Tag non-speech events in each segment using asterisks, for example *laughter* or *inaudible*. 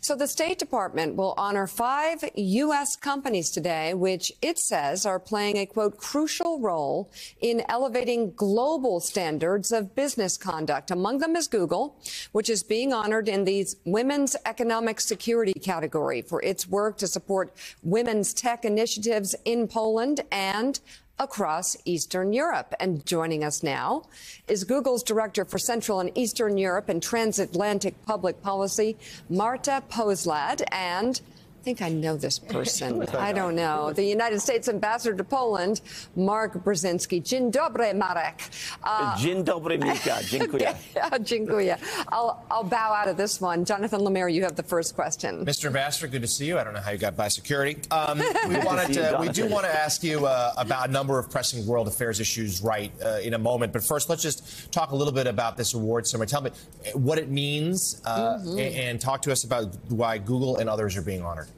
So the State Department will honor five U.S. companies today, which it says are playing a quote crucial role in elevating global standards of business conduct. Among them is Google, which is being honored in the women's economic security category for its work to support women's tech initiatives in Poland and across Eastern Europe. And joining us now is Google's Director for Central and Eastern Europe and Transatlantic Public Policy, Marta Poslad, and think I know this *laughs* person. I don't know. The United States Ambassador to Poland, Mark Brzezinski. Dzień dobry, Marek. Uh, Dzień dobry, Mika. *laughs* Dziękuję. Dziękuję. I'll, I'll bow out of this one. Jonathan Lemire, you have the first question. Mr. Ambassador, good to see you. I don't know how you got by security. Um, *laughs* we wanted to, you, we do want to ask you uh, about a number of pressing world affairs issues right uh, in a moment. But first, let's just talk a little bit about this award ceremony. Tell me what it means uh, mm-hmm. and, and talk to us about why Google and others are being honored.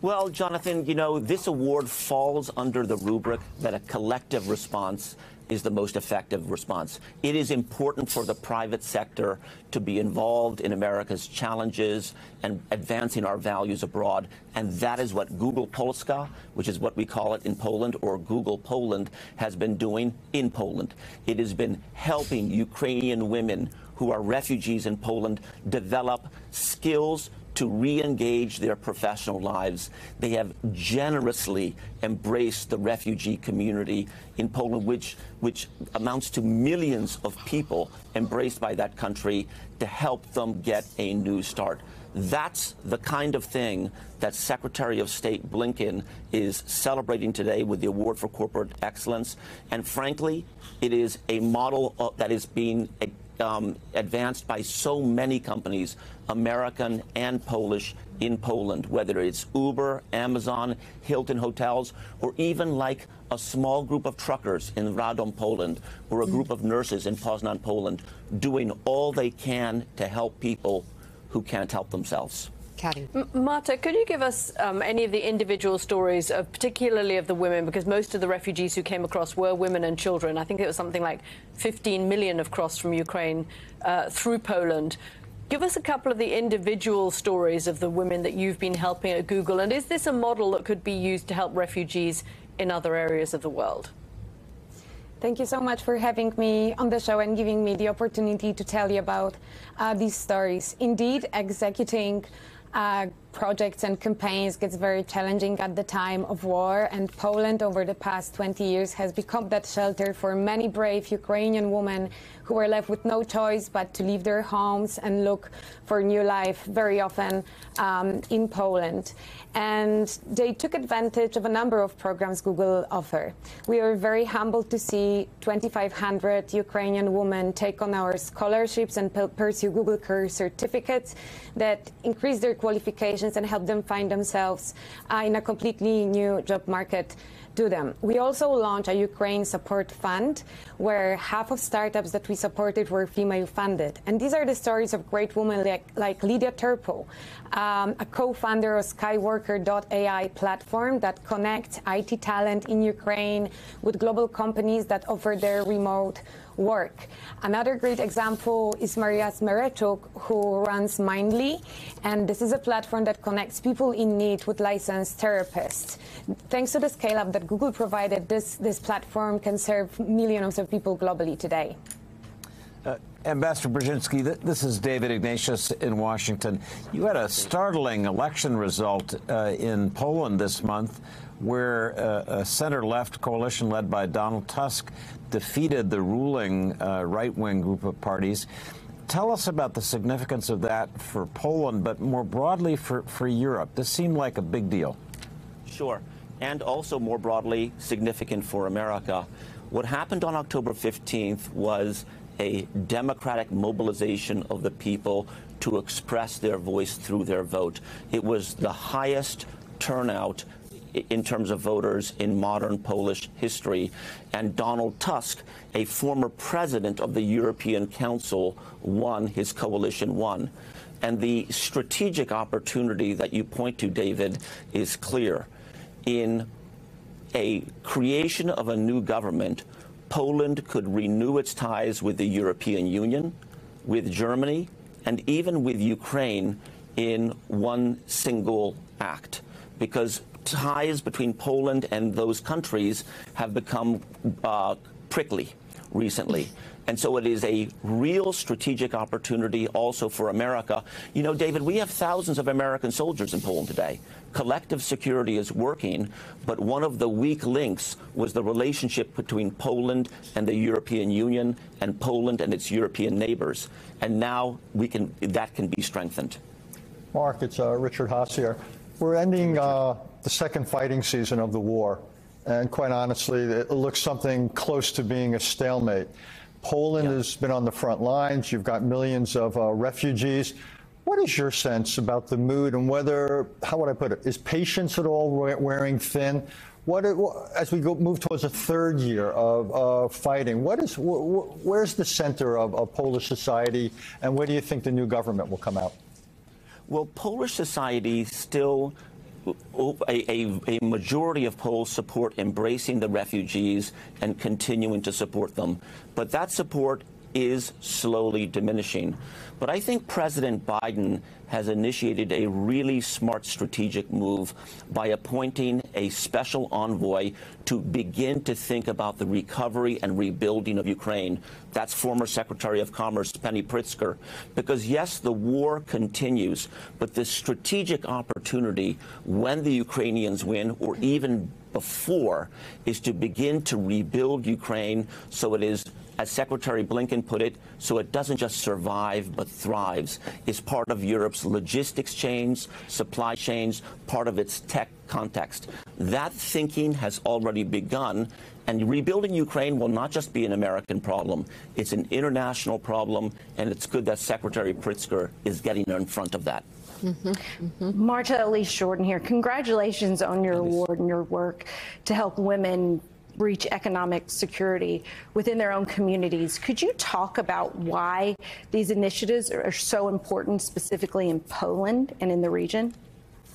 Well, Jonathan, you know, this award falls under the rubric that a collective response is the most effective response. It is important for the private sector to be involved in America's challenges and advancing our values abroad. And that is what Google Polska, which is what we call it in Poland, or Google Poland, has been doing in Poland. It has been helping Ukrainian women who are refugees in Poland develop skills to re-engage their professional lives. They have generously embraced the refugee community in Poland, which, which amounts to millions of people embraced by that country to help them get a new start. That's the kind of thing that Secretary of State Blinken is celebrating today with the Award for Corporate Excellence. And frankly, it is a model that is being um, advanced by so many companies, American and Polish, in Poland, whether it's Uber, Amazon, Hilton Hotels, or even like a small group of truckers in Radom, Poland, or a group of nurses in Poznan, Poland, doing all they can to help people who can't help themselves. Katty. Marta, could you give us um, any of the individual stories, of, particularly of the women, because most of the refugees who came across were women and children. I think it was something like 15 million have crossed from Ukraine uh, through Poland. Give us a couple of the individual stories of the women that you've been helping at Google. And is this a model that could be used to help refugees in other areas of the world? Thank you so much for having me on the show and giving me the opportunity to tell you about uh, these stories. Indeed, executing uh, projects and campaigns gets very challenging at the time of war, and Poland over the past 20 years has become that shelter for many brave Ukrainian women who were left with no choice but to leave their homes and look for new life, very often um, in Poland. And they took advantage of a number of programs Google offer. We are very humbled to see 2,500 Ukrainian women take on our scholarships and pursue Google Career certificates that increase their qualifications and help them find themselves uh, in a completely new job market to them. We also launched a Ukraine support fund where half of startups that we supported were female funded. And these are the stories of great women like, like Lydia Turpo, um, a co-founder of Skyworker.ai platform that connects IT talent in Ukraine with global companies that offer their remote work. Another great example is Maria Smerechuk, who runs Mindly, and this is a platform that connects people in need with licensed therapists. Thanks to the scale up that Google provided, this, this platform can serve millions of people globally today. Uh, Ambassador Brzezinski, th this is David Ignatius in Washington. You had a startling election result uh, in Poland this month where uh, a center left coalition led by Donald Tusk defeated the ruling uh, right wing group of parties. Tell us about the significance of that for Poland, but more broadly for, for Europe. This seemed like a big deal. Sure. And also more broadly significant for America. What happened on October 15th was a democratic mobilization of the people to express their voice through their vote. It was the highest turnout in terms of voters in modern Polish history. And Donald Tusk, a former president of the European Council, won, his coalition won. And the strategic opportunity that you point to, David, is clear. In a creation of a new government, Poland could renew its ties with the European Union, with Germany, and even with Ukraine in one single act because ties between Poland and those countries have become uh, prickly recently. And so it is a real strategic opportunity also for America. You know, David, we have thousands of American soldiers in Poland today. Collective security is working, but one of the weak links was the relationship between Poland and the European Union and Poland and its European neighbors. And now we can that can be strengthened. Mark, it's uh, Richard Haass here. We're ending uh, the second fighting season of the war. And quite honestly, it looks something close to being a stalemate. Poland yeah. has been on the front lines. You've got millions of uh, refugees. What is your sense about the mood and whether, how would I put it, is patience at all wearing thin? What, as we go, move towards a third year of uh, fighting, what is, wh where's the center of, of Polish society, and where do you think the new government will come out? Well, Polish society still a, a, majority of Poles support embracing the refugees and continuing to support them. But that support is slowly diminishing. But I think President Biden has initiated a really smart strategic move by appointing a special envoy to begin to think about the recovery and rebuilding of Ukraine. That's former Secretary of Commerce Penny Pritzker. Because, yes, the war continues, but the strategic opportunity when the Ukrainians win, or even before, is to begin to rebuild Ukraine so it is as Secretary Blinken put it, so it doesn't just survive but thrives, is part of Europe's logistics chains, supply chains, part of its tech context. That thinking has already begun. And rebuilding Ukraine will not just be an American problem. It's an international problem, and it's good that Secretary Pritzker is getting in front of that. Mm-hmm, mm-hmm. Marta Elise Jordan here. Congratulations on your award and your work to help women reach economic security within their own communities. Could you talk about why these initiatives are so important, specifically in Poland and in the region?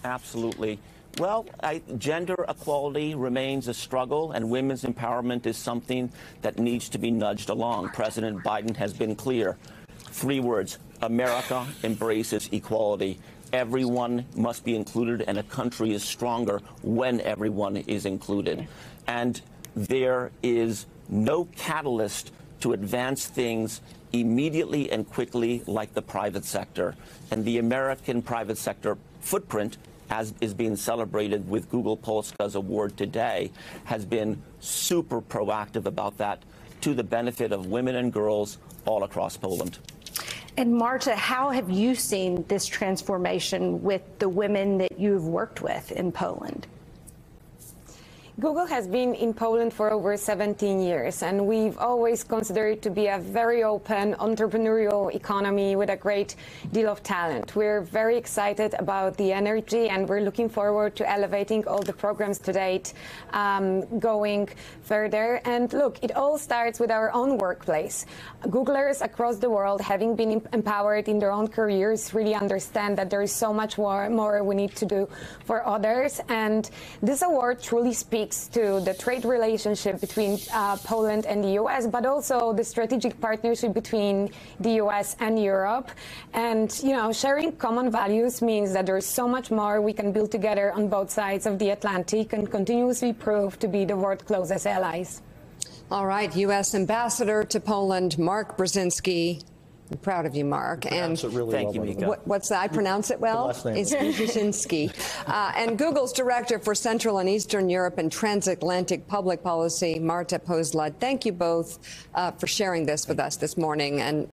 Absolutely. Well, I, gender equality remains a struggle, and women's empowerment is something that needs to be nudged along. President Biden has been clear. Three words America embraces equality. Everyone must be included, and a country is stronger when everyone is included. And there is no catalyst to advance things immediately and quickly like the private sector. And the American private sector footprint, as is being celebrated with Google Polska's award today, has been super proactive about that to the benefit of women and girls all across Poland. And Marta, how have you seen this transformation with the women that you've worked with in Poland? Google has been in Poland for over 17 years, and we've always considered it to be a very open entrepreneurial economy with a great deal of talent. We're very excited about the energy, and we're looking forward to elevating all the programs to date, um, going further. And look, it all starts with our own workplace. Googlers across the world, having been empowered in their own careers, really understand that there is so much more, more we need to do for others. And this award truly speaks speaks to the trade relationship between uh, Poland and the U.S., but also the strategic partnership between the U.S. and Europe. And, you know, sharing common values means that there's so much more we can build together on both sides of the Atlantic and continuously prove to be the world's closest allies. All right, U.S. Ambassador to Poland, Mark Brzezinski. I'm proud of you, Mark. and really thank well, you, Mika. What, what's that? I pronounce it well. It's Brzezinski. *laughs* uh, and Google's director for Central and Eastern Europe and Transatlantic Public Policy, Marta Poslad. Thank you both uh, for sharing this with us this morning. And